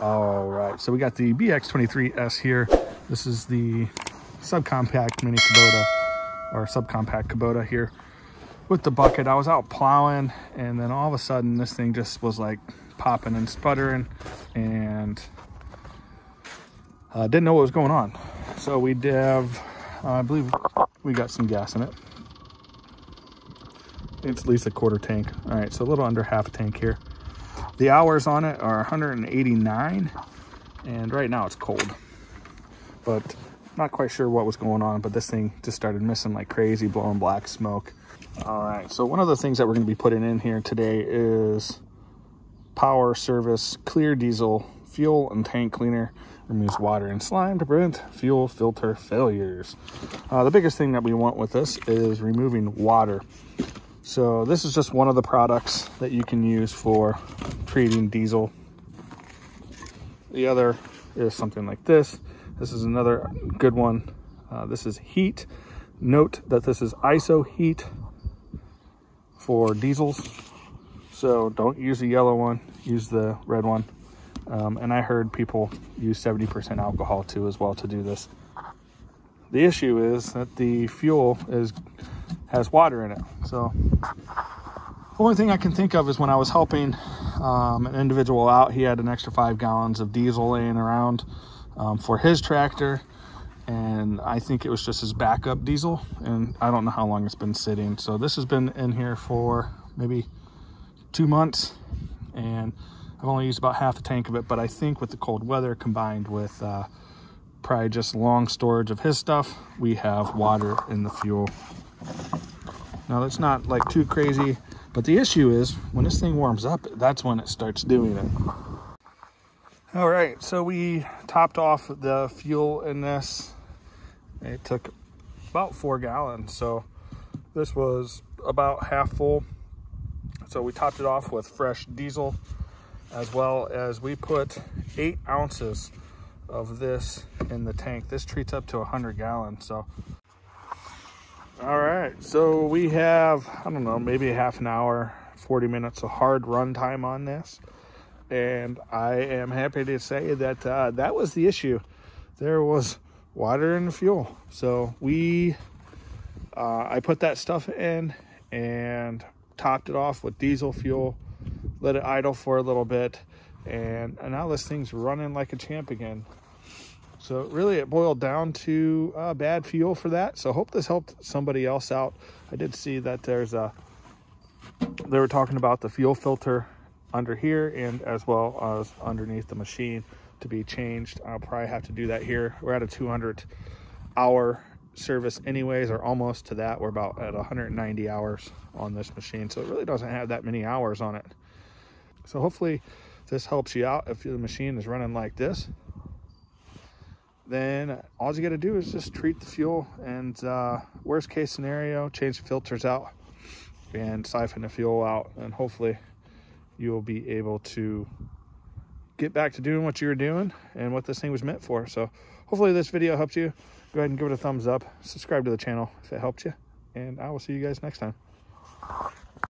All right, so we got the BX23S here. This is the subcompact mini Kubota or subcompact Kubota here with the bucket. I was out plowing and then all of a sudden this thing just was like popping and sputtering and uh, didn't know what was going on. So we have, uh, I believe we got some gas in it. It's at least a quarter tank. All right, so a little under half a tank here. The hours on it are 189 and right now it's cold. But not quite sure what was going on, but this thing just started missing like crazy, blowing black smoke. All right, so one of the things that we're gonna be putting in here today is Power Service Clear Diesel Fuel and Tank Cleaner. Removes water and slime to prevent fuel filter failures. Uh, the biggest thing that we want with this is removing water. So this is just one of the products that you can use for treating diesel. The other is something like this. This is another good one. Uh, this is HEET. Note that this is Iso-HEET for diesels. So don't use the yellow one, use the red one. Um, and I heard people use 70% alcohol too as well to do this. The issue is that the fuel is has water in it. So the only thing I can think of is when I was helping um, an individual out, he had an extra five gallons of diesel laying around um, for his tractor. And I think it was just his backup diesel. And I don't know how long it's been sitting. So this has been in here for maybe two months. And I've only used about half a tank of it. But I think with the cold weather combined with uh, probably just long storage of his stuff, we have water in the fuel now that's not like too crazy, but the issue is when this thing warms up, that's when it starts doing it. All right, so we topped off the fuel in this. It took about four gallons. So this was about half full. So we topped it off with fresh diesel as well as we put eight ounces of this in the tank. This treats up to 100 gallons. So all right, so we have, I don't know, maybe half an hour, 40 minutes of hard run time on this. And I am happy to say that uh, that was the issue. There was water in the fuel. So we, uh, I put that stuff in and topped it off with diesel fuel, let it idle for a little bit. And, and now this thing's running like a champ again. So really it boiled down to uh, bad fuel for that. So hope this helped somebody else out. I did see that there's a, they were talking about the fuel filter under here and as well as underneath the machine to be changed. I'll probably have to do that here. We're at a 200 hour service anyways, or almost to that. We're about at 190 hours on this machine. So it really doesn't have that many hours on it. So hopefully this helps you out if the machine is running like this then all you got to do is just treat the fuel and uh, worst case scenario, change the filters out and siphon the fuel out and hopefully you'll be able to get back to doing what you were doing and what this thing was meant for. So hopefully this video helps you. Go ahead and give it a thumbs up, subscribe to the channel if it helped you, and I will see you guys next time.